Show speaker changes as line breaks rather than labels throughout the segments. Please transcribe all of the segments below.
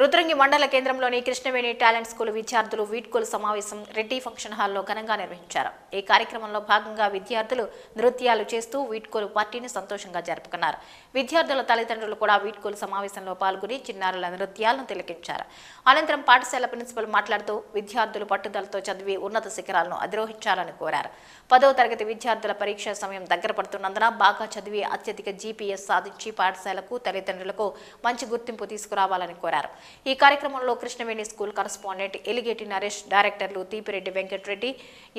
రుద్రంగి మండల కేంద్రంలోని Krishnaveni talent school విద్యార్థులు వీడ్కోలు సమావేశం రెడ్డి ఫంక్షన్ హాల్లో ఘనంగా నిర్వహించారు. ఈ కార్యక్రమంలో భాగంగా విద్యార్థులు నృత్యాలు చేస్తూ వీడ్కోలు పార్టీని సంతోషంగా జరుపుకున్నారు. విద్యార్థుల తల్లిదండ్రులు కూడా వీడ్కోలు సమావేశంలో పాల్గొని చిన్నారుల నృత్యాలను తిలకించారు. అనంతరం పాఠశాల ప్రిన్సిపల్ మాట్లాడుతూ విద్యార్థులు పట్టుదలతో చదివి ఉన్నత శిఖరాలను అధిరోహించాలని కోరారు. పదవ తరగతి విద్యార్థుల పరీక్ష సమయం దగ్గర పడుతున్నందున బాగా చదివి అత్యధిక జీపీఎస్ సాధించి పాఠశాలకు తల్లిదండ్రులకు మంచి గుర్తింపు తీసుకురావాలని కోరారు. ఈ కార్యక్రమంలో కృష్ణవేణి స్కూల్ కరస్పాండెంట్ ఎలిగేటి నరేష్ డైరెక్టర్లు తీపిరెడ్డి వెంకటరెడ్డి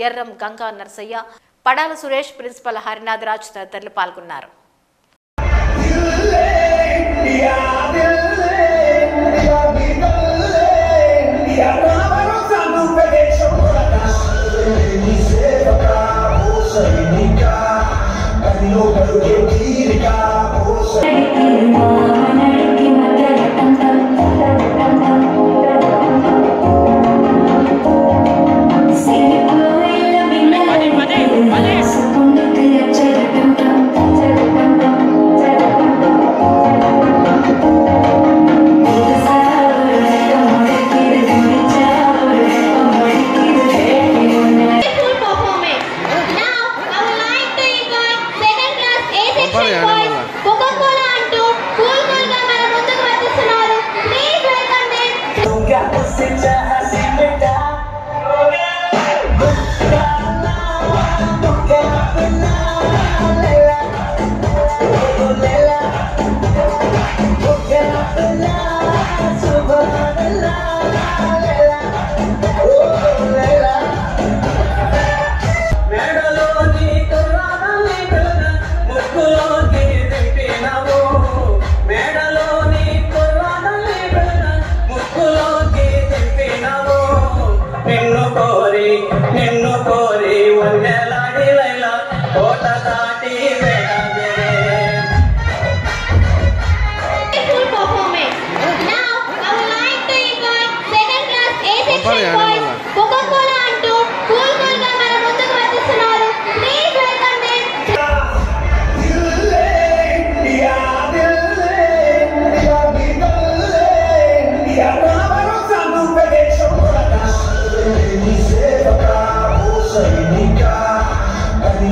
ఎర్రం గంగా నర్సయ్య పడాల సురేష్ ప్రిన్సిపల్ హరినాథరాజ్ తదితరులు పాల్గొన్నారు.
Beautiful
Mariana. నిన్ను కోరి వందెలాడి లైలా కోట దాటి వెళ్ళదే
Beautiful performance. Now, I would like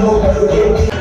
boca do